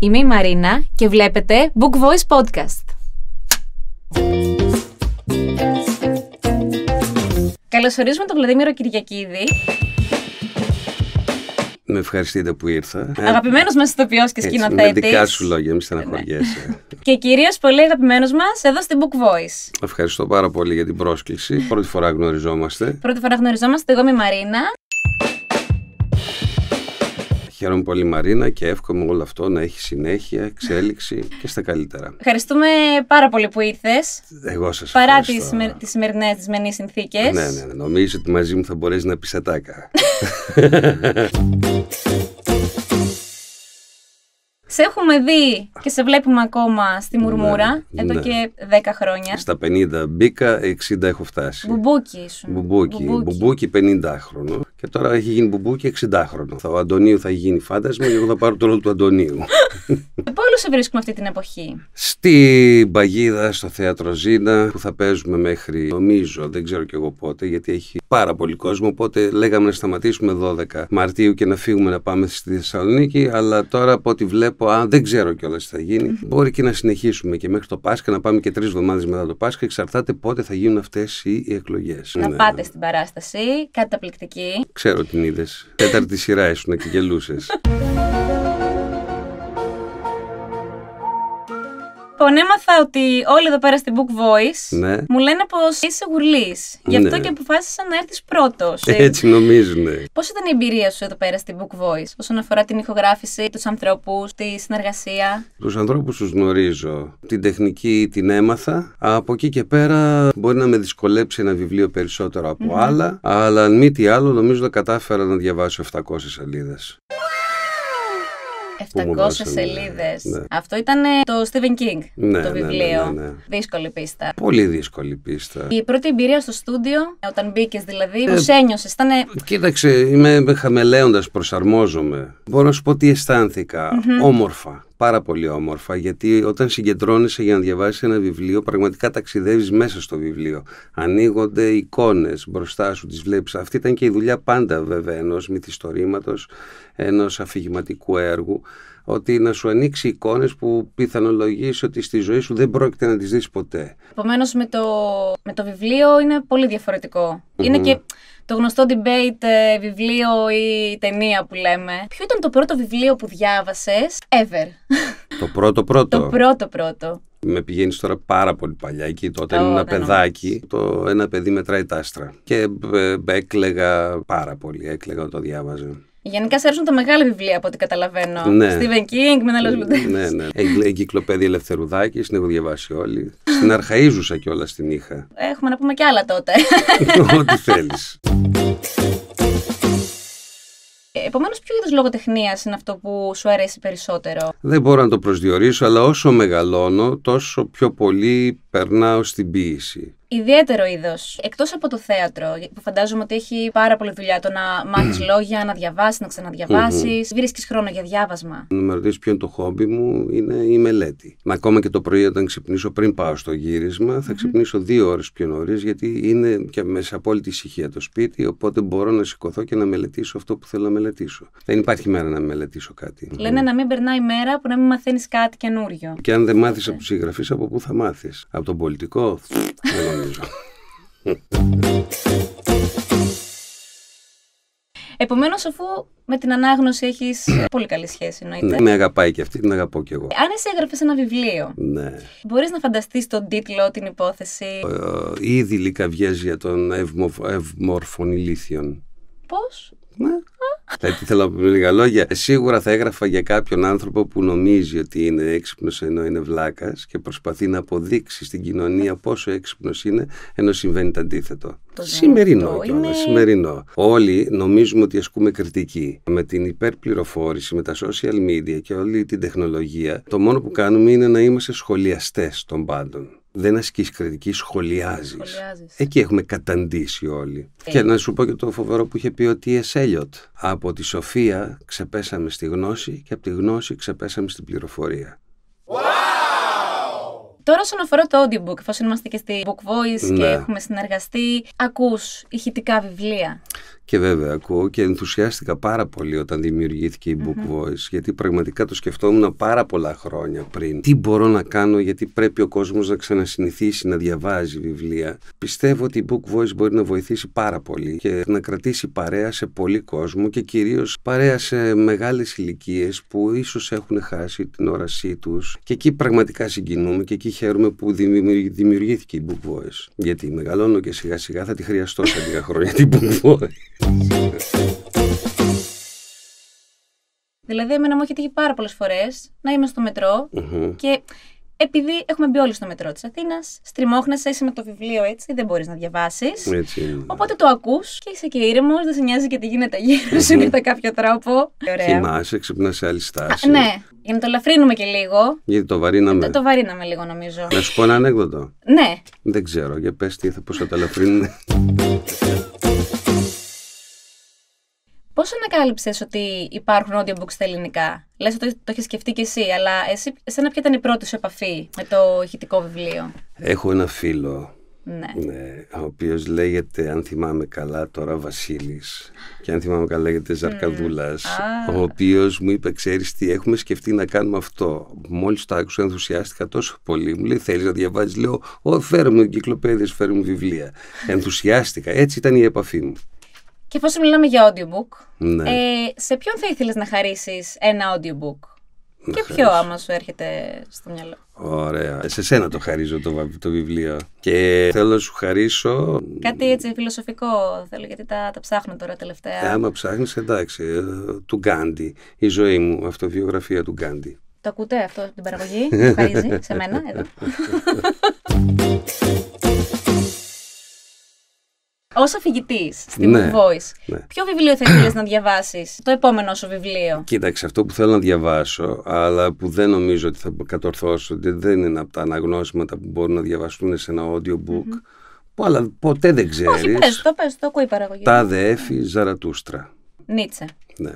Είμαι η Μαρίνα και βλέπετε Book Voice Podcast. Καλωσορίζουμε τον Βλαδίμηρο Κυριακίδη, Με ευχαριστείτε που ήρθα. Ε, αγαπημένος μας ηθοποιός και έτσι, Με σκηνοθέτης δικά σου λόγια, μη στεναχωριέσαι. και κυρίως πολύ αγαπημένος μας εδώ στην Book Voice. Ευχαριστώ πάρα πολύ για την πρόσκληση. Πρώτη φορά γνωριζόμαστε. Πρώτη φορά γνωριζόμαστε, εγώ είμαι η Μαρίνα. Χαίρομαι πολύ Μαρίνα και εύχομαι όλο αυτό να έχει συνέχεια, εξέλιξη και στα καλύτερα. Ευχαριστούμε πάρα πολύ που ήρθες, Εγώ σας παρά τις, ευχαριστώ. σημερ- τις σημερινές δυσμενείς συνθήκες. Ναι, ναι, ναι. Νομίζω ότι μαζί μου θα μπορέσει να πεις ατάκα. Σε έχουμε δει και σε βλέπουμε ακόμα στη Μουρμούρα Ναι, εδώ ναι. και 10 χρόνια. Στα 50 μπήκα, 60 έχω φτάσει. Μπουμπούκι ήσουν. Μπουμπούκι, μπουμπούκι 50χρονο. Και τώρα έχει γίνει μπουμπούκι 60χρονο. Θα- Ο Αντωνίου θα γίνει φάντασμα και εγώ θα πάρω το ρόλο του Αντωνίου. Πού όλους σε βρίσκουμε αυτή την εποχή; Στην Παγίδα, στο θέατρο Ζήνα, που θα παίζουμε μέχρι νομίζω, δεν ξέρω κι εγώ πότε, γιατί έχει πάρα πολύ κόσμο. Οπότε λέγαμε να σταματήσουμε 12 Μαρτίου και να φύγουμε να πάμε στη Θεσσαλονίκη. Αλλά τώρα από ό,τι βλέπω, αν δεν ξέρω κιόλας τι θα γίνει, μπορεί και να συνεχίσουμε και μέχρι το Πάσχα, να πάμε και τρεις εβδομάδες μετά το Πάσχα. Εξαρτάται πότε θα γίνουν αυτές οι εκλογές. Να πάτε στην παράσταση, καταπληκτική. Ξέρω την είδες. Τέταρτη σειρά ήσουν και γελούσες. Λοιπόν, έμαθα ότι όλοι εδώ πέρα στην Book Voice ναι. μου λένε πως είσαι γουρλής. Γι' αυτό Ναι. και αποφάσισα να έρθεις πρώτος. Ε, Έτσι νομίζουνε. Πώς ήταν η εμπειρία σου εδώ πέρα στην Book Voice όσον αφορά την ηχογράφηση, τους ανθρώπους, τη συνεργασία; Τους ανθρώπους τους γνωρίζω. Την τεχνική την έμαθα. Από εκεί και πέρα μπορεί να με δυσκολέψει ένα βιβλίο περισσότερο από άλλα. Αλλά αν μη τι άλλο νομίζω ότι κατάφερα να διαβάσω 700 σελίδες. Που μου 700 δώσανε, σελίδες. ναι. Αυτό ήταν ε, το Stephen King, Ναι, το ναι, ναι, βιβλίο. ναι, ναι. Δύσκολη πίστα. Πολύ δύσκολη πίστα. Η πρώτη εμπειρία στο στούντιο, όταν μπήκες δηλαδή, Ε, πώς ένιωσες, ήταν Κοίταξε, είμαι χαμελέοντας, προσαρμόζομαι. Μπορώ να σου πω τι αισθανθηκα Όμορφα. Πάρα πολύ όμορφα, γιατί όταν συγκεντρώνεσαι για να διαβάσεις ένα βιβλίο, πραγματικά ταξιδεύεις μέσα στο βιβλίο. Ανοίγονται εικόνες μπροστά σου, τις βλέπεις. Αυτή ήταν και η δουλειά πάντα βέβαια ενός μυθιστορήματος, ενός αφηγηματικού έργου, ότι να σου ανοίξει εικόνες που πιθανολογείς ότι στη ζωή σου δεν πρόκειται να τις δεις ποτέ. Επομένως με το, με το βιβλίο είναι πολύ διαφορετικό. Είναι και το γνωστό debate ε, βιβλίο ή ταινία που λέμε. Ποιο ήταν το πρώτο βιβλίο που διάβασες ever; Το πρώτο πρώτο. το πρώτο πρώτο. Με πηγαίνεις τώρα πάρα πολύ παλιά. Εκεί τότε Ω, ήμουν ένα δεν παιδάκι. Το ένα παιδί μετράει τα άστρα. Και ε, έκλεγα πάρα πολύ. Έκλεγα όταν το διάβαζα. Γενικά σε αρέσουν τα μεγάλα βιβλία από ό,τι καταλαβαίνω. Ναι. Stephen King, Μενέλος Λουντέ. ναι, ναι. Εγκλ- Εγκυκλοπαίδεια Ελευθερουδάκης, την έχω διαβάσει όλη. Στην Αρχαίζουσα κιόλας την είχα. Έχουμε να πούμε κι άλλα τότε. Ό,τι θέλεις. Επομένως, ποιο είδου λογοτεχνίας είναι αυτό που σου αρέσει περισσότερο; Δεν μπορώ να το προσδιορίσω, αλλά όσο μεγαλώνω, τόσο πιο πολύ περνάω στην ποίηση. Ιδιαίτερο είδος. Εκτός από το θέατρο, που φαντάζομαι ότι έχει πάρα πολλή δουλειά το να μάθεις λόγια, να διαβάσεις, να ξαναδιαβάσεις. Βρίσκεις χρόνο για διάβασμα. Να με ρωτήσεις ποιο είναι το χόμπι μου, είναι η μελέτη. Μα ακόμα και το πρωί, όταν ξυπνήσω πριν πάω στο γύρισμα, θα ξυπνήσω δύο ώρες πιο νωρίς, γιατί είναι και μέσα από όλη τη ησυχία το σπίτι. Οπότε μπορώ να σηκωθώ και να μελετήσω αυτό που θέλω να μελετήσω. Δεν υπάρχει μέρα να μελετήσω κάτι. Λένε να μην περνάει μέρα που να μην μαθαίνεις κάτι καινούριο. Και αν δεν μάθεις από τους συγγραφείς, από πού θα μάθεις; Από τον πολιτικό, δεν νομίζω. Επομένως, αφού με την ανάγνωση έχεις πολύ καλή σχέση, εννοείται. ναι, με αγαπάει και αυτή, την αγαπώ κι εγώ. Αν εσύ έγραφες ένα βιβλίο, Ναι. μπορείς να φανταστείς τον τίτλο, την υπόθεση; Ε, Ήδη λυκαβιές για τον ευμο- ευμόρφων ηλίθιων. Πώς; Ναι. Δηλαδή, τι θέλω να πω με λίγα λόγια. Σίγουρα θα έγραφα για κάποιον άνθρωπο που νομίζει ότι είναι έξυπνος ενώ είναι βλάκας και προσπαθεί να αποδείξει στην κοινωνία πόσο έξυπνος είναι, ενώ συμβαίνει το αντίθετο. Το σημερινό αυτό κιόλας. είναι- Σημερινό. Όλοι νομίζουμε ότι ασκούμε κριτική. Με την υπερπληροφόρηση, με τα social media και όλη την τεχνολογία, το μόνο που κάνουμε είναι να είμαστε σχολιαστές των πάντων. Δεν ασκείς κριτική, σχολιάζεις. Σχολιάζεις. Εκεί έχουμε καταντήσει όλοι. Ε. Και να σου πω και το φοβερό που είχε πει ο T.S. Eliot. Από τη σοφία ξεπέσαμε στη γνώση και από τη γνώση ξεπέσαμε στην πληροφορία. Τώρα, όσον αφορά το audiobook, εφόσον είμαστε και στη Book Voice και Ναι. έχουμε συνεργαστεί, ακούς ηχητικά βιβλία. Και βέβαια ακούω και ενθουσιάστηκα πάρα πολύ όταν δημιουργήθηκε η Book Voice, γιατί πραγματικά το σκεφτόμουν πάρα πολλά χρόνια πριν. Τι μπορώ να κάνω, γιατί πρέπει ο κόσμος να ξανασυνηθίσει να διαβάζει βιβλία. Πιστεύω ότι η Book Voice μπορεί να βοηθήσει πάρα πολύ και να κρατήσει παρέα σε πολύ κόσμο και κυρίως παρέα σε μεγάλες ηλικίες που ίσως έχουν χάσει την όρασή τους. Και εκεί πραγματικά συγκινούμε και εκεί χαίρομαι που δημιουργήθηκε η Book Voice. Γιατί μεγαλώνω και σιγά σιγά θα τη χρειαστώ σε λίγα χρόνια την Book Voice. Δηλαδή, εμένα μου έχει τύχει πάρα πολλές φορές να είμαι στο μετρο και επειδή έχουμε μπει όλοι στο μετρό της Αθήνας, στριμώχνεσαι, είσαι με το βιβλίο έτσι, δεν μπορείς να διαβάσεις. Οπότε το ακούς και είσαι και ήρεμος, δεν σε νοιάζει και τι γίνεται γύρω σου κατά κάποιο τρόπο. Κοιμάσαι, ξυπνάς σε άλλη στάση. ναι, για να το ελαφρύνουμε και λίγο. Γιατί το βαρύναμε. Το, το βαρύναμε λίγο, νομίζω. Να σου πω ένα ανέκδοτο. Ναι. Δεν ξέρω, για πες τι θα, πώς θα το ελαφρύνουμε. Πώς ανακάλυψες ότι υπάρχουν audiobooks στα ελληνικά, Λες ότι το έχεις σκεφτεί κι εσύ, αλλά εσύ, εσένα ποια ήταν η πρώτη σου επαφή με το ηχητικό βιβλίο; Έχω ένα φίλο. Ναι. ναι ο οποίος λέγεται, αν θυμάμαι καλά, τώρα Βασίλης. Και αν θυμάμαι καλά, λέγεται Ζαρκαδούλας. Mm. Ο οποίος μου είπε: Ξέρεις τι, έχουμε σκεφτεί να κάνουμε αυτό. Μόλις το άκουσα, ενθουσιάστηκα τόσο πολύ. Μου λέει: Θέλεις να διαβάζεις, Λέω: Ω, φέρουμε εγκυκλοπαίδειε, φέρουμε βιβλία. Ενθουσιάστηκα. Έτσι ήταν η επαφή μου. Και εφόσον μιλάμε για audiobook, ναι. ε, σε ποιον θα ήθελες να χαρίσεις ένα audiobook; Να και ποιο άμα σου έρχεται στο μυαλό; Ωραία. Σε σένα το χαρίζω το, το βιβλίο. Και θέλω να σου χαρίσω. Κάτι έτσι φιλοσοφικό θέλω, γιατί τα, τα ψάχνω τώρα τελευταία. Ε, άμα ψάχνεις, εντάξει. Ε, του Γκάντι. Η ζωή μου, αυτοβιογραφία του Γκάντι. Το ακούτε αυτό την παραγωγή, χαρίζει σε μένα, εδώ. Ω αφηγητής στην ναι, Voice, ναι. ποιο βιβλίο θα ήθελες να διαβάσεις, το επόμενο σου βιβλίο; Κοίταξε, αυτό που θέλω να διαβάσω, αλλά που δεν νομίζω ότι θα κατορθώσω, ότι δεν είναι από τα αναγνώσματα που μπορούν να διαβαστούν σε ένα audiobook. Που, αλλά ποτέ δεν ξέρει. Όχι, πες, το πες, το ακούει η παραγωγή. Τα Εφη Ζαρατούστρα. Νίτσε. Ναι.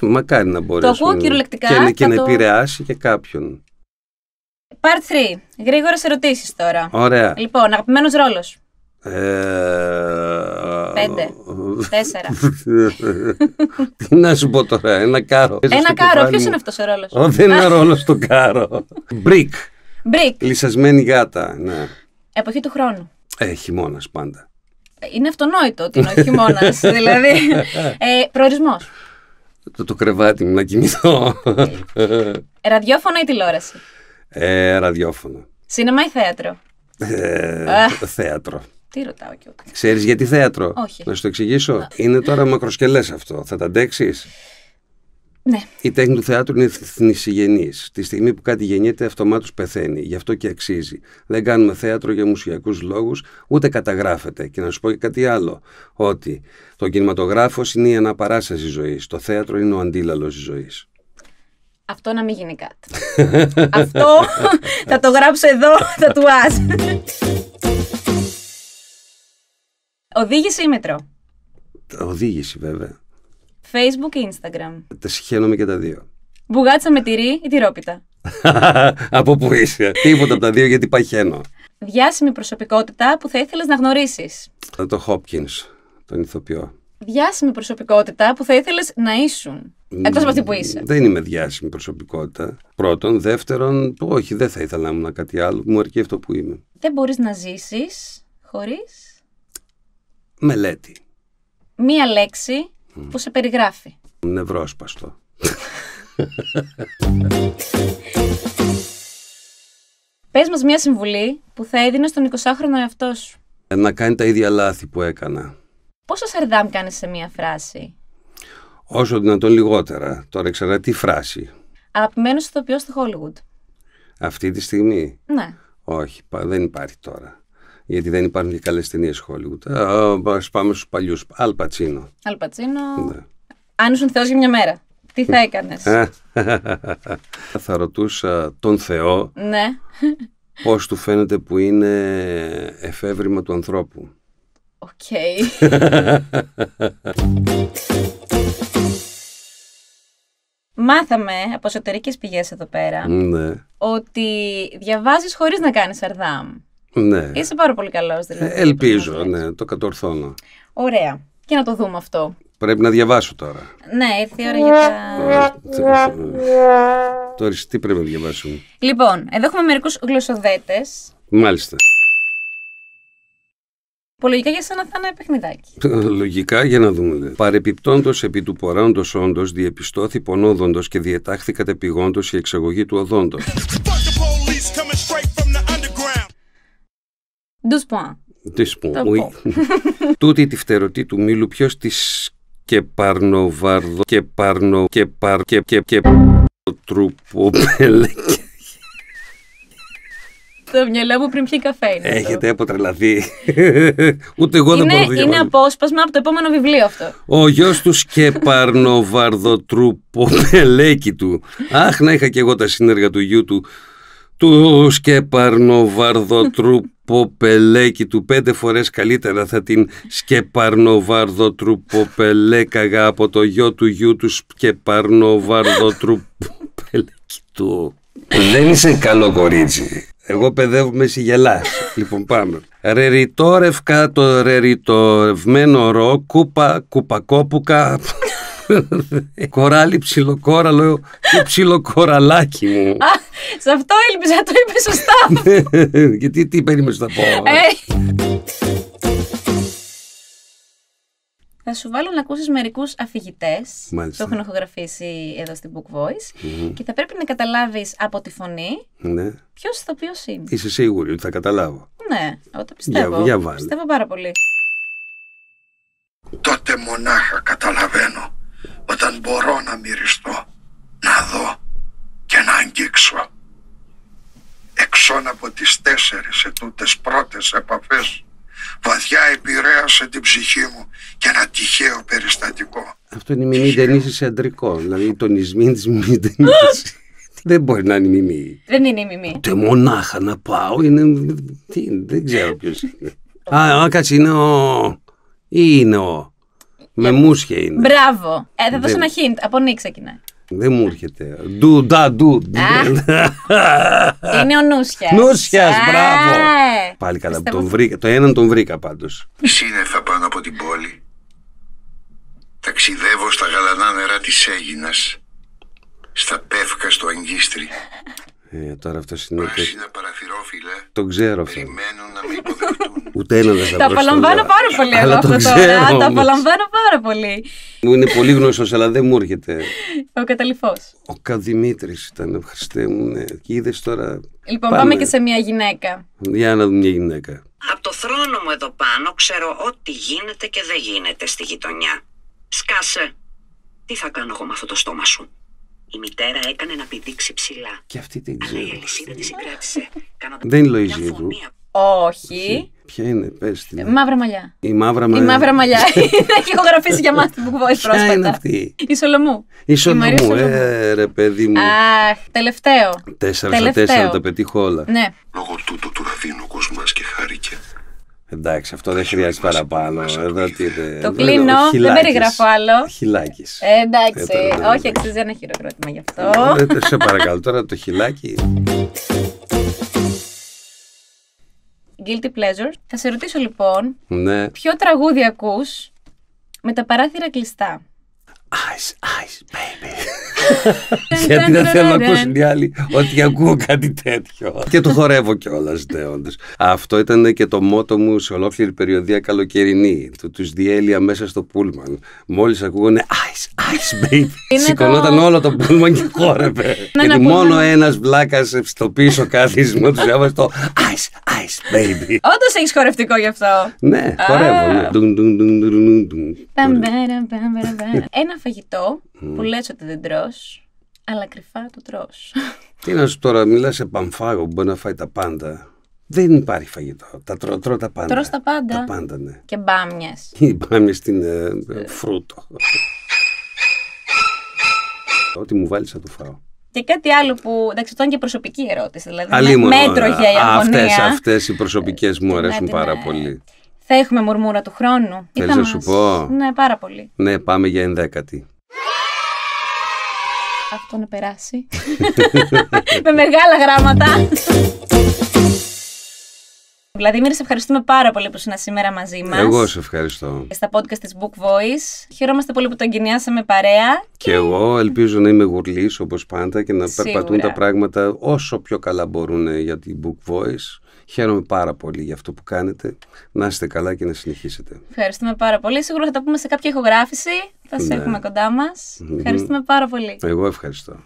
Μακάρι να μπορέσει. Το ακούω κυριολεκτικά. Και, και να το... επηρεάσει και κάποιον. Part 3. Γρήγορες ερωτήσεις τώρα. Ωραία. Λοιπόν, αγαπημένος ρόλος. Ε, Πέντε. Τέσσερα. Τι να σου πω τώρα, ένα κάρο. Ένα κάρο, ποιος είναι αυτός ο ρόλος; Δεν είναι ρόλος στο κάρο. Μπρικ. Μπρικ. Λυσσασμένη γάτα, ναι. Εποχή του χρόνου. Ε, χειμώνας πάντα. Είναι αυτονόητο ότι είναι ο χειμώνας. δηλαδή. Ε, Προορισμός. Το, το κρεβάτι μου να κοιμηθώ. Ραδιόφωνο ή τηλεόραση; Ε, ραδιόφωνο. Σίνεμα ή θέατρο; Ε, θέατρο. Τι ρωτάω κι εγώ. Ξέρεις γιατί θέατρο; Όχι. Να σου το εξηγήσω. Είναι τώρα μακροσκελές αυτό. Θα τα αντέξεις; Ναι. Η τέχνη του θεάτρου είναι θνησιγενής. Τη στιγμή που κάτι γεννιέται, αυτομάτως πεθαίνει. Γι' αυτό και αξίζει. Δεν κάνουμε θέατρο για μουσιακούς λόγους, ούτε καταγράφεται. Και να σου πω και κάτι άλλο. Ότι το κινηματογράφος είναι η αναπαράσταση ζωής. Το θέατρο είναι ο αντίλαλος της ζωής. Αυτό να μην γίνει κάτι. Αυτό θα το γράψω εδώ, θα του Οδήγηση ή μετρό; Οδήγηση βέβαια. Facebook ή Instagram; Τα συχαίνομαι και τα δύο. Μπουγάτσα με τυρί ή τυρόπιτα; από πού είσαι; Τίποτα από τα δύο γιατί παχαίνω. Διάσημη προσωπικότητα που θα ήθελες να γνωρίσεις. Το Hopkins, τον ηθοποιό. Διάσημη προσωπικότητα που θα ήθελες να ήσουν. Εκτός από αυτή που είσαι. Δεν είμαι διάσημη προσωπικότητα. Πρώτον. Δεύτερον, όχι, δεν θα ήθελα να ήμουν κάτι άλλο. Μου αρκεί αυτό που είμαι. Δεν μπορείς να ζήσεις χωρίς. Μελέτη. Μία λέξη που σε περιγράφει. Νευρόσπαστο. Πες μας μία συμβουλή που θα έδινε στον 20χρονο εαυτό σου. Να κάνει τα ίδια λάθη που έκανα. Πόσο σαρδάμ κάνεις σε μία φράση; Όσο δυνατόν λιγότερα. Τώρα ξέρω τι φράση. Αγαπημένος ηθοποιός στο Hollywood. Αυτή τη στιγμή; Ναι. Όχι, δεν υπάρχει τώρα. Γιατί δεν υπάρχουν και καλές ταινίες Hollywood. Α πάμε στους παλιούς. Αλπατσίνο. Αλπατσίνο. Ναι. Αν ήσουν Θεός για μια μέρα, τι θα έκανες; θα ρωτούσα τον Θεό. Ναι. Πώς του φαίνεται που είναι εφεύρημα του ανθρώπου. Οκ. Μάθαμε από εσωτερικές πηγές εδώ πέρα ναι. ότι διαβάζεις χωρίς να κάνεις σαρδάμ. Ναι. Είσαι πάρα πολύ καλός δηλαδή. Ε, ελπίζω, ναι, το κατορθώνω. Ωραία. και να το δούμε αυτό. Πρέπει να διαβάσω τώρα. Ναι, ήρθε η ώρα για τα. Τώρα, τι πρέπει να διαβάσουμε. Λοιπόν, εδώ έχουμε μερικούς γλωσσοδέτες. Μάλιστα. Που λογικά για σένα θα είναι παιχνιδάκι. Λογικά, για να δούμε. Παρεπιπτόντως επί του ποράοντο όντως, διεπιστώθη πονόδοντος και διετάχθη κατεπηγόντως η εξαγωγή του οδόντος. Douze points. Τις πω, oui. Τούτη τη φτερωτή του μήλου ποιος της και παρνοβάρδο και παρνο και παρ και και και τρούπο Το μυαλό μου πριν πιει καφέ είναι Έχετε αποτρελαθεί. Ούτε εγώ δεν μπορώ να Είναι απόσπασμα από το επόμενο βιβλίο αυτό. Ο γιος του σκεπαρνοβαρδοτρούπο πελέκι του. Αχ, να είχα και εγώ τα σύνεργα του γιού του. Του σκεπαρνοβαρδοτρούπο πελέκι του πέντε φορές καλύτερα θα την σκεπαρνοβαρδοτρούπο πελέκαγα από το γιο του γιού του σκεπαρνοβαρδοτρούπο πελέκι του. Δεν είσαι καλό κορίτσι. Εγώ παιδεύομαι εσύ γελάς. λοιπόν πάμε. Ρεριτόρευκα το ρεριτορευμένο ρο, κούπα, κουπακόπουκα. Κοράλι ψιλοκόραλο και ψιλοκοραλάκι μου. Σε αυτό έλπιζα, το είπε σωστά. Γιατί τι περίμενες να πω. Ε; Θα σου βάλω να ακούσεις μερικούς αφηγητές που έχουν ηχογραφήσει εδώ στην Book Voice και θα πρέπει να καταλάβεις από τη φωνή ναι. ποιος ηθοποιός είναι. Είσαι σίγουρη ότι θα καταλάβω. Ναι, το πιστεύω. Για, για πιστεύω πάρα πολύ. Τότε μονάχα καταλαβαίνω όταν μπορώ να μυριστώ, να δω και να αγγίξω. Εξών από τις τέσσερις ετούτες πρώτες επαφές βαθιά επηρέασε την ψυχή μου και ένα τυχαίο περιστατικό. Αυτό είναι η μιμή ταινίση σε αντρικό. Δηλαδή τον Ισμήν της μιμή ταινίση. Δεν μπορεί να είναι η μιμή. Δεν είναι η μιμή. Ούτε μονάχα να πάω. Είναι... Τι, δεν ξέρω ποιος είναι. Α, κάτσε είναι ο. ή είναι ο. Με μουσια είναι. Μπράβο. Ε, θα δώσω ένα hint. Από νύ ξεκινάει. Δεν μου έρχεται. Ντου, ντα, ντου. Είναι ο Νούσιας. Νούσιας, μπράβο. Πάλι καλά τον βρήκα. Το έναν τον βρήκα πάντως. Σύννεφα πάνω από την πόλη. Ταξιδεύω στα γαλανά νερά της Έγινας. Στα πεύκα στο Αγγίστρι. Ε, τώρα αυτό είναι. Πράσινα παραθυρόφυλλα. Το ξέρω αυτό. Περιμένουν να με υποδεχτούν. Ούτε ένα δεν θα Τα απολαμβάνω πάρα πολύ εγώ αυτό τώρα. Τα απολαμβάνω πάρα πολύ. Μου είναι πολύ γνωστός, αλλά δεν μου έρχεται. Ο καταληφό. Ο Καδημήτρης ήταν, Χριστέ μου, ναι. Και είδες τώρα. Λοιπόν, πάμε. πάμε και σε μια γυναίκα. Για να δούμε μια γυναίκα. Από το θρόνο μου εδώ πάνω ξέρω ό,τι γίνεται και δεν γίνεται στη γειτονιά. Σκάσε. Τι θα κάνω εγώ με αυτό το στόμα σου; Η μητέρα έκανε να πηδήξει ψηλά. Και αυτή την ξέρω. Αλλά η αλυσίδα τη συγκράτησε. Δεν είναι Λοϊζίδου. Όχι. Ποια είναι, πες την. Μαύρα μαλλιά. Η μαύρα μαλλιά. Η μαύρα μαλλιά. Έχει ηχογραφήσει για μάθημα που Voice πρόσφατα. Ποια είναι αυτή; Η Σολομού. Η Σολομού, ε, ρε παιδί μου. Αχ, τελευταίο. Τέσσερα στα τέσσερα τα πετύχω όλα. Ναι. Λόγω τούτου του αφήνω ο κόσμος και χάρηκε. Εντάξει, αυτό δεν χρειάζεται παραπάνω. Εδώ τι είναι. Το κλείνω, δεν περιγράφω άλλο. Χιλάκι. Ε, εντάξει, όχι, αξίζει ένα χειροκρότημα γι' αυτό. Ε, σε παρακαλώ τώρα το χιλάκι. Guilty pleasure. Θα σε ρωτήσω λοιπόν, ναι. ποιο τραγούδι ακούς με τα παράθυρα κλειστά; Ice, ice, baby. Γιατί δεν θέλω να ακούσουν οι άλλοι ότι ακούω κάτι τέτοιο. και το χορεύω κιόλας, ναι, όντως. Αυτό ήταν και το μότο μου σε ολόκληρη περιοδία καλοκαιρινή. Τους διέλυα μέσα στο πούλμαν. Μόλις ακούγανε ice, ice, baby. Σηκωνόταν όλο το πούλμαν και χόρευε. Γιατί μόνο ένας βλάκας στο πίσω κάθισμα τους έβαζε το ice, ice, baby. Όντως έχεις χορευτικό γι' αυτό. Ναι, χορεύω. Ναι. Ένα φαγητό που λες ότι δεν τρως, αλλά κρυφά το τρως. Τι να σου τώρα, μιλάς σε παμφάγο που μπορεί να φάει τα πάντα. Δεν υπάρχει φαγητό. Τα τρώω, τρώω τα πάντα. Τρως τα πάντα. Τα πάντα, ναι. Και μπάμιες. Οι μπάμιες είναι ε, φρούτο. Ό,τι μου βάλεις θα το φάω. Και κάτι άλλο που, εντάξει, αυτό είναι και προσωπική ερώτηση. Δηλαδή, Αλλήμον, μέτρο για η αγωνία. Αυτές, αυτές οι προσωπικές μου αρέσουν πάρα πολύ. Θα έχουμε μουρμούρα του χρόνου. Θέλεις να σου πω; Ναι, πάρα πολύ. Ναι, πάμε για ενδέκατη. Αυτό να περάσει. Με μεγάλα γράμματα. Βλαδίμηρη, σε ευχαριστούμε πάρα πολύ που ήσουν σήμερα μαζί μας. Εγώ σε ευχαριστώ. Στα podcast της Book Voice. Χαιρόμαστε πολύ που τον εγκαινιάσαμε παρέα. Και, εγώ ελπίζω να είμαι γουρλής όπως πάντα και να Σίγουρα. περπατούν τα πράγματα όσο πιο καλά μπορούν για την Book Voice. Χαίρομαι πάρα πολύ για αυτό που κάνετε. Να είστε καλά και να συνεχίσετε. Ευχαριστούμε πάρα πολύ. Σίγουρα θα τα πούμε σε κάποια ηχογράφηση. Θα σε ναι. έχουμε κοντά μας. Ευχαριστούμε πάρα πολύ. Εγώ ευχαριστώ.